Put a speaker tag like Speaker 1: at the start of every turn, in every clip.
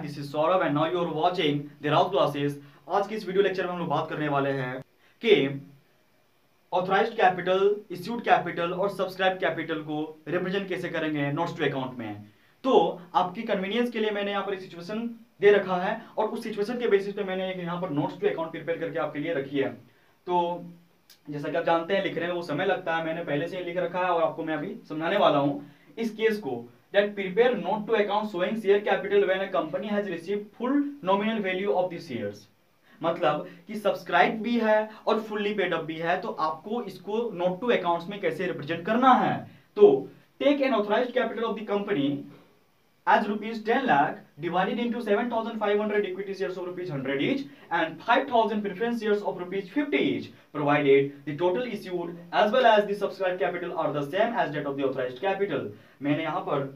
Speaker 1: This is Saurabh and now you are watching the Raut classes आज की इस video lecture में हम लोग बात करने वाले हैं कि ऑथराइज्ड कैपिटल इश्यूड कैपिटल और सब्सक्राइब कैपिटल को रिप्रेजेंट कैसे करेंगे नोट्स टू अकाउंट में। तो आपकी कन्वीनियंस के लिए मैंने यहाँ पर एक सिचुएशन दे रखा है और उस सिचुएशन के बेसिस पे मैंने एक यहाँ पर नोट्स टू अकाउंट प्रिपेयर करके आपके लिए रखी है। तो जैसा कि आप जानते हैं, लिखने में वो समय लगता है। मैंने पहले से लिख रखा है और आपको मैं अभी समझाने वाला हूँ। इस केस को that prepare note to account showing share capital when a company has received full nominal value of the shares मतलब कि सब्सक्राइब भी है और फुल्ली पेड अप भी है तो आपको इसको नोट टू अकाउंट्स में कैसे रिप्रेजेंट करना है तो take an authorised capital of the company as rupees 10 lakh divided into 7500 equity shares of rupees 100 each and 5000 preference shares of rupees 50 each provided the total issued as well as the subscribed capital are the same as that of the authorized capital मैंने यहाँ पर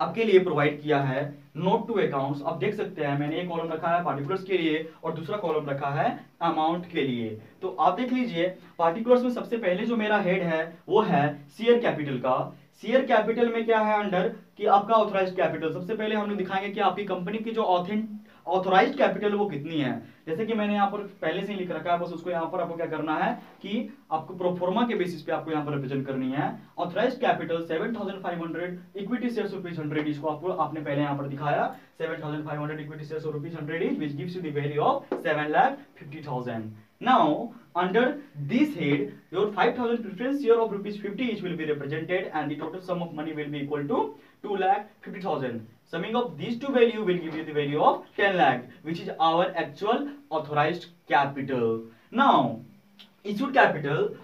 Speaker 1: आपके लिए provide किया है note to accounts आप देख सकते हैं मैंने एक कॉलम रखा है पार्टिकुलर्स के लिए और दूसरा कॉलम रखा है अमाउंट के लिए तो आप देख लीजिए पार्टिकुलर्स में सबसे पहले जो मेरा हेड है वो है शेयर कैपिटल का शेयर कैपिटल में क्या है अंडर? कि आपका ऑथराइज्ड कैपिटल सबसे पहले हम लोग दिखाएँगे कि आपकी कंपनी की जो ऑथेंट ऑथोराइज्ड कैपिटल वो कितनी है। जैसे कि मैंने यहाँ पर पहले से ही लिख रखा है, बस उसको यहाँ पर आपको क्या करना है कि आपको प्रोफोर्मा के बेसिस पे आपको यहाँ पर रिप्रेजेंट करनी है। Authorised capital 7500 equity shares rupees 100 इसको आपको आपने पहले यहाँ पर दिखाया। 7500 equity shares rupees 100 each which gives you the value of 7 lakh 50000 now under this head your 5000 preference share of rupees 50 each will be represented and the total sum of money will be equal to 2 lakh 50000 summing of these two value will give you the value of 10 lakh which is our actual authorized capital. Now issued capital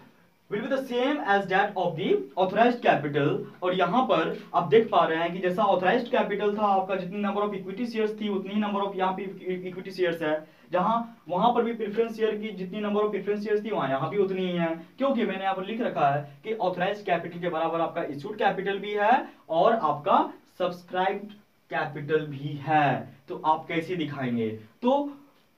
Speaker 1: will be the same as that of the authorized capital. और यहाँ पर आप देख पा रहे हैं कि जैसा authorized capital था आपका, जितनी नंबर ऑफ़ इक्विटी शेयर्स थी, उतनी ही नंबर ऑफ़ यहाँ पे इक्विटी शेयर्स है। जहाँ, वहाँ पर भी प्रेफरेंस शेयर की जितनी नंबर ऑफ़ प्रेफरेंस शेयर्स थी, वहाँ यहाँ भी उतनी ही है। क्योंकि मैंने यहाँ पर लिख रखा है कि ऑथराइज्ड कैपिटल के बराबर आपका इश्यूड कैपिटल भी है और आपका सब्सक्राइब्ड कैपिटल भी है। तो आप कैसे दिखाएँगे? तो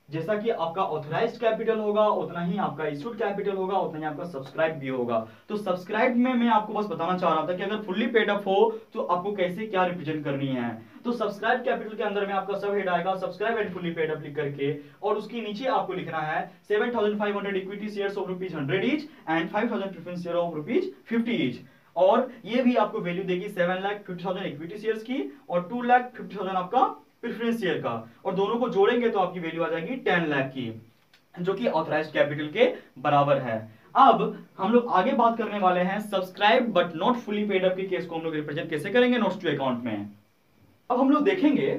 Speaker 1: जैसा कि आपका ऑथराइज्ड कैपिटल होगा, उतना ही आपका इश्यूड कैपिटल होगा, उतना ही आपका सब्सक्राइब भी होगा। तो सब्सक्राइब में मैं आपको बस बताना चाह रहा था कि अगर फुल्ली पेड अप हो तो आपको कैसे क्या रिप्रेजेंट करनी है? तो सब्सक्राइब कैपिटल के अंदर में आपका सब हेड आएगा subscribe and fully paid up लिख करके, और उसके नीचे आपको लिखना है 7500 equity shares of rupees 100 each and 5000 preference share of rupees 50 each और ये भी आपको वैल्यू देगी 7 लाख 50000 इक्विटी शेयर्स की, और टू लाख 50000 आपका प्रेफरेंस शेयर का। और दोनों को जोड़ेंगे तो आपकी वैल्यू आ जाएगी टेन लाख की, जो कि ऑथराइज्ड कैपिटल के बराबर है। अब हम लोग आगे बात करने वाले हैं। Subscribe but not fully paid up के केस को हम लोग रिप्रेजेंट कैसे करेंगे नोट्स टू अकाउंट में। अब हम लोग देखेंगे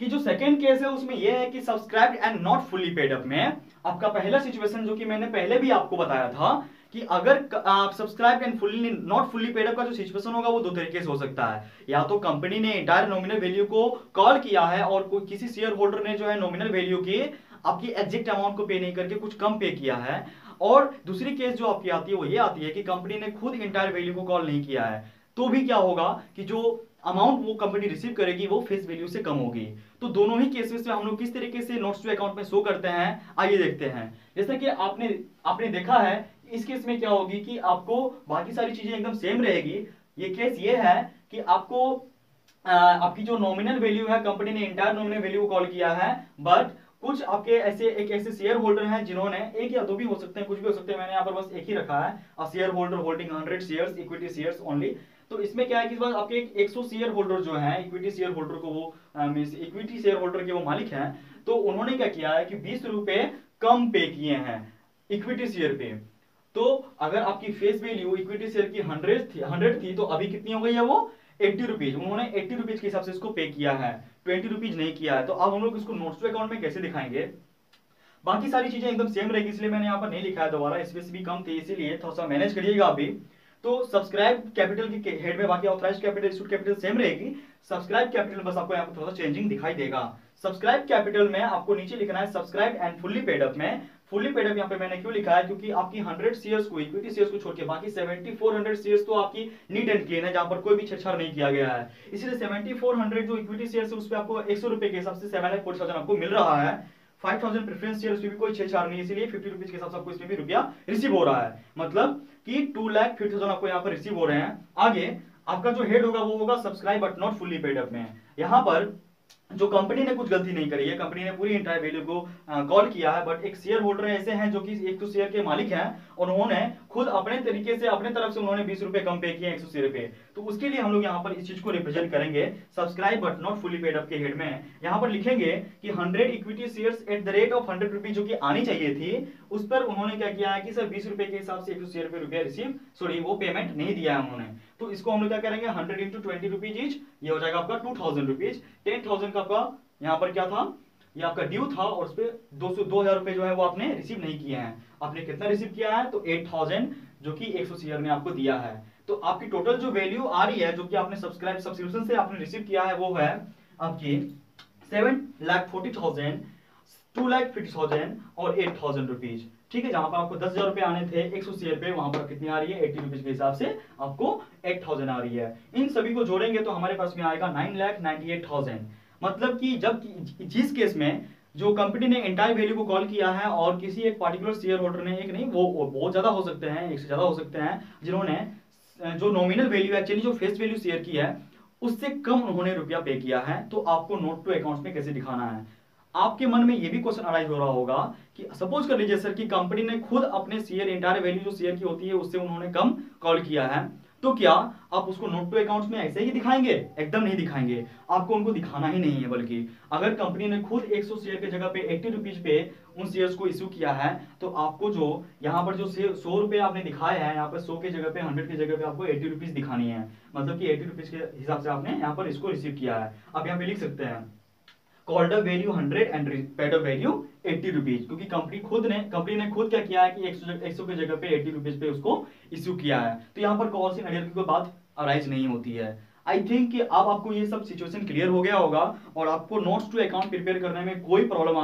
Speaker 1: कि जो सेकेंड केस है, उसमें यह है कि subscribe and not fully paid up में आपका पहला सिचुएशन जो कि मैंने पहले भी आपको बताया था कि अगर आप subscribe and fully not fully paid का जो सिचुएशन होगा, वो दो तरीके से हो सकता है। या तो कंपनी ने इंटायर नॉमिनल वैल्यू को कॉल किया है और कोई किसी शेयर होल्डर ने जो है नॉमिनल वैल्यू की आपकी एग्जैक्ट अमाउंट को पे नहीं करके कुछ कम पे किया है। और दूसरी केस जो आपकी आती है, वो ये आती है कि कंपनी ने खुद इंटायर वैल्यू को कॉल नहीं किया है। तो भी क्या होगा कि जो अमाउंट वो कंपनी रिसीव करेगी, वो फेस वैल्यू से कम होगी। तो दोनों ही केसेस में हम लोग किस तरीके से नोट्स टू अकाउंट में शो करते हैं, आइए देखते हैं। जैसा कि आपने आपने देखा है इस केस में क्या होगी कि आपको बाकी सारी चीज़ें एकदम सेम रहेगी। ये केस ये है कि आपको आ, आपकी जो नॉमिनल वैल्यू है कंपनी ने इंटायर नॉमिनल वैल्यू कॉल किया है बट कुछ आपके ऐसे एक ऐसे शेयर होल्डर हैं जिन्होंने एक या दो भी हो सकते हैं कुछ भी हो सकते हैं मैंने यहाँ पर बस एक ही रखा है shareholder holding hundred share equity share only तो इसमें क्या है कि बस आपके एक सौ शेयर होल्डर जो है इक्विटी शेयर होल्डर को वो मीन इक्विटी शेयर होल्डर के वो मालिक हैं तो उन्होंने क्या किया है कि बीस रुपए कम पे किए हैं इक्विटी शेयर पे। तो अगर आपकी फेस वैल्यू इक्विटी शेयर की हंड्रेड थी हंड्रेड थी तो अभी कितनी हो गई है वो? एट्टी रुपीज़ उन्होंने एट्टी रुपीज़ के हिसाब से इसको पे किया है। ट्वेंटी रुपीज़ नहीं किया है। तो अब हम लोग इसको नोट्स टू अकाउंट में कैसे दिखाएँगे? बाकी सारी चीज़ें एकदम सेम रहेगी, इसलिए मैंने यहाँ पर नहीं लिखा है दोबारा। स्पेस भी कम थी, इसीलिए थोड़ा सा मैनेज करिएगा अभी। तो सब्सक्राइब कैपिटल की हेड में बाकी authorise capital issued capital same रहेगी। सब्सक्राइब कैपिटल बस आपको यहाँ पर थोड़ा सा चेंजिंग दिखाई देगा। सब्सक्राइब कैपिटल में आपको नीचे लिखना है subscribe and fully paid up में। फुल्ली पेडअप यहाँ पे मैंने क्यों लिखा है? क्योंकि आपकी 100 शेयर्स को इक्विटी शेयर्स को छोड़ के बाकी 7400 शेयर्स तो आपकी नीट एंड क्लीन है, जहाँ पर कोई भी छेड़छाड़ नहीं किया गया है। इसलिए 7400 जो इक्विटी शेयर्स है, उस पर आपको एक सौ रुपए के हिसाब से सेवन लाख फोर्टी आपको मिल रहा है। फाइव थाउज़ेंड प्रेफरेंस शेयर उसमें भी कोई छेड़छाड़ नहीं इसलिए फिफ्टी रुपीज़ के हिसाब से आपको इसमें भी रुपया रिसीव हो रहा है। मतलब कि टू लाख फिफ्टी थाउज़ेंड आपको यहाँ पर रिसीव हो रहे हैं। आगे, आपका जो हेड होगा, वो होगा subscribe but not fully paid up में। यहाँ पर जो कंपनी ने कुछ गलती नहीं करी है कंपनी ने पूरी इंटायर वैल्यू को कॉल किया है बट एक शेयर होल्डर ऐसे हैं जो कि एक सौ शेयर के मालिक हैं, और उन्होंने खुद अपने तरीके से, अपने तरफ़ से उन्होंने बीस रुपए कम पे किए एक सौ रुपए। तो उसके लिए हम लोग यहाँ पर इस चीज़ को रिप्रेजेंट करेंगे। Subscribe but not fully paid up के हेड में। यहाँ पर लिखेंगे कि hundred equity share at the rate of hundred rupees जो कि आनी चाहिए थी, उस पर उन्होंने क्या किया है कि सर बीस रुपए के हिसाब से एक सौ रुपए रिसीव सॉरी वो पेमेंट नहीं दिया है उन्होंने। तो इसको हम लोग क्या करेंगे? Hundred into twenty rupees each ये हो जाएगा आपका two thousand rupees ten thousand का आपका यहाँ पर क्या था? ये आपका ड्यू था और उस पर दो सौ, दो हज़ार रुपए जो है वो आपने रिसीव नहीं किया है। आपने कितना रिसीव किया है? तो एट थाउज़ेंड जो कि एक सौ शेयर ने आपको दिया है। तो आपकी टोटल जो वैल्यू आ रही है, जो कि आपने सब्सक्राइब सब्सक्रिप्शन से आपने रिसीव किया है, वो है आपकी seven lakh forty thousand two lakh fifty thousand और एट थाउज़ेंड रुपीज़ ठीक है, जहाँ पर आपको दस हज़ार रुपए आने थे, एक सौ शेयर पे वहाँ पर कितनी आ रही है? एट्टी रुपीज़ के हिसाब से आपको एट थाउज़ेंड आ रही है। इन सभी को जोड़ेंगे तो हमारे पास में आएगा nine lakh ninety eight thousand मतलब कि जब जिस केस में जो कंपनी ने एंटायर वैल्यू को कॉल किया है और किसी एक पार्टिकुलर शेयर होल्डर ने, एक नहीं वो बहुत ज़्यादा हो सकते हैं, एक से ज़्यादा हो सकते हैं, जिन्होंने जो नॉमिनल वैल्यू एक्चुअली जो फेस वैल्यू शेयर की है, उससे कम उन्होंने रुपया पे किया है तो आपको नोट टू अकाउंट में कैसे दिखाना है? आपके मन में यह भी क्वेश्चन अराइज हो रहा होगा कि सपोज़ कर लीजिए सर कि कंपनी ने खुद अपने शेयर इंटायर वैल्यू जो शेयर की होती है, उससे उन्होंने कम कॉल किया है। तो क्या आप उसको नोट टू अकाउंट में ऐसे ही दिखाएँगे? एकदम नहीं दिखाएँगे। आपको उनको दिखाना ही नहीं है बल्कि अगर कंपनी ने खुद 100 शेयर के जगह पे एट्टी रुपीज़ पे उन शेयर्स को इश्यू किया है तो आपको जो यहाँ पर जो सौ रुपए आपने दिखाए हैं, यहाँ पर सौ के जगह पे हंड्रेड की जगह पे आपको एट्टी रुपीज़ दिखानी है। मतलब की एट्टी रुपीज़ के हिसाब से आपने यहाँ पर इसको रिसीव किया है। आप यहाँ पे लिख सकते हैं। Called a value hundred and paid a value eighty rupees क्योंकि कंपनी खुद ने कंपनी ने खुद क्या किया है कि एक सौ के जगह पे एट्टी रुपीज़ पे उसको इश्यू किया है। तो यहाँ पर कॉल सी नडियर की बात अराइज नहीं होती है। आई थिंक कि अब आपको ये सब सिचुएशन क्लियर हो गया होगा और आपको नोट्स टू अकाउंट प्रिपेयर करने में कोई प्रॉब्लम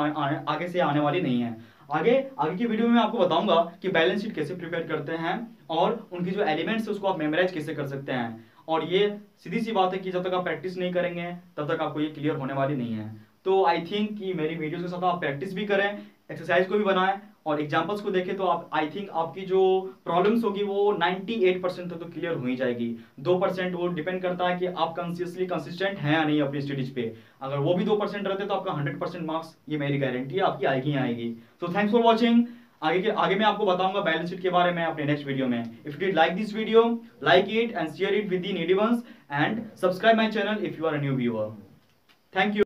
Speaker 1: आगे से आने वाली नहीं है। आगे आगे की वीडियो में आपको बताऊँगा कि बैलेंस शीट कैसे प्रिपेयर करते हैं और उनकी जो एलिमेंट्स है उसको आप मेमोराइज कैसे कर सकते हैं। और ये सीधी सी बात है कि जब तक आप प्रैक्टिस नहीं करेंगे, तब तक आपको ये क्लियर होने वाली नहीं है। तो आई थिंक कि मेरी वीडियोस के साथ आप प्रैक्टिस भी करें एक्सरसाइज को भी बनाएँ और एग्जाम्पल्स को देखें तो आप आई थिंक आपकी जो प्रॉब्लम्स होगी वो 98 परसेंट तो क्लियर हो ही जाएगी। दो परसेंट वो डिपेंड करता है कि आप कंसियसली कंसिस्टेंट हैं या नहीं अपनी स्टडीज़ पे। अगर वो भी दो परसेंट रहते तो आपका हंड्रेड परसेंट मार्क्स ये मेरी गारंटी है, आपकी आएगी ही आएगी। तो थैंक्स फॉर वॉचिंग आगे के, आगे मैं आपको बताऊँगा बैलेंस शीट के बारे में अपने नेक्स्ट वीडियो में। If you like this video like it and share it with the and subscribe my channel if you are new viewer thank you